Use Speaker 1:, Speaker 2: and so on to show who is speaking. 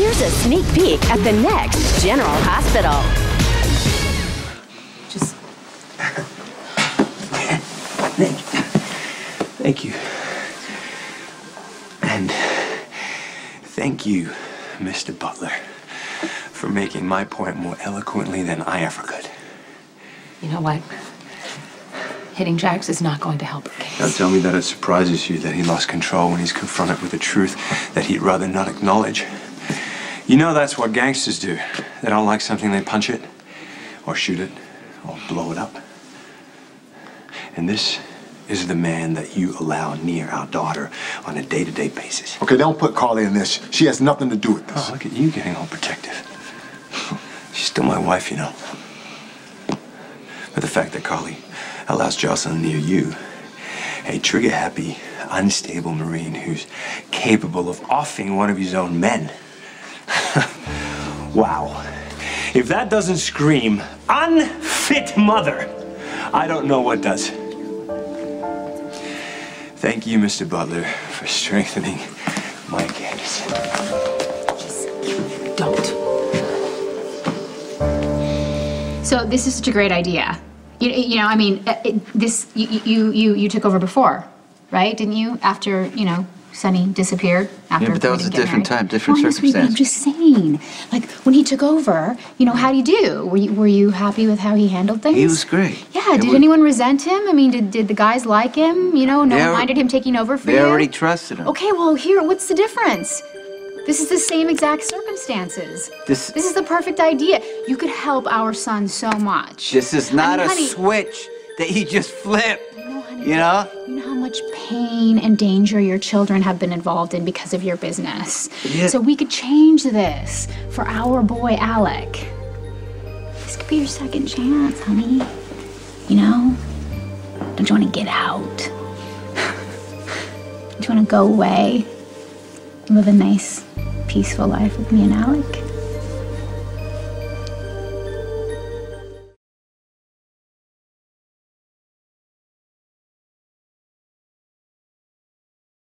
Speaker 1: Here's a sneak peek at the next General Hospital.
Speaker 2: Just
Speaker 3: Thank you. Thank you. And thank you, Mr. Butler, for making my point more eloquently than I ever could.
Speaker 2: you know what? Hitting Jax is not going to help her case.
Speaker 3: Now tell me that it surprises you that he lost control when he's confronted with a truth that he'd rather not acknowledge. You know that's what gangsters do. They don't like something, they punch it, or shoot it, or blow it up. And this is the man that you allow near our daughter on a day to day basis.
Speaker 4: Okay, don't put Carly in this. She has nothing to do with this.
Speaker 3: Oh, look at you getting all protective. She's still my wife, you know. But the fact that Carly allows Josslyn near you, a trigger happy, unstable Marine who's capable of offing one of his own men. wow. If that doesn't scream unfit mother, I don't know what does. Thank you, Mr. Butler, for strengthening my case.
Speaker 2: Don't.
Speaker 5: So this is such a great idea. You, you know, I mean, it, this you, you you you took over before, right? Didn't you? After you know, Sonny disappeared. After
Speaker 6: Yeah, but that was a different
Speaker 5: married.
Speaker 6: time, different
Speaker 5: yes, I'm just saying, like when he took over, you know, how do you do? Were you were you happy with how he handled things?
Speaker 6: He was great.
Speaker 5: Yeah.
Speaker 6: It
Speaker 5: Did
Speaker 6: was-
Speaker 5: anyone resent him? I mean, did did the guys like him? You know, no one minded him taking over for
Speaker 6: They
Speaker 5: you.
Speaker 6: They already trusted him.
Speaker 5: Okay, well, here, what's the difference? This is the same exact circumstances.
Speaker 6: This-
Speaker 5: this is the perfect idea. You could help our son so much.
Speaker 6: This is
Speaker 5: I
Speaker 6: not
Speaker 5: mean,
Speaker 6: a
Speaker 5: honey-
Speaker 6: switch that you just flip.
Speaker 5: No, honey,
Speaker 6: You know?
Speaker 5: You know much pain and danger your children have been involved in because of your business.
Speaker 6: Yeah.
Speaker 5: So we could change this for our boy Alec. This could be your second chance, honey. You know? Don't you want to get out? Don't you want to go away? Live a nice, peaceful life with me and Alec?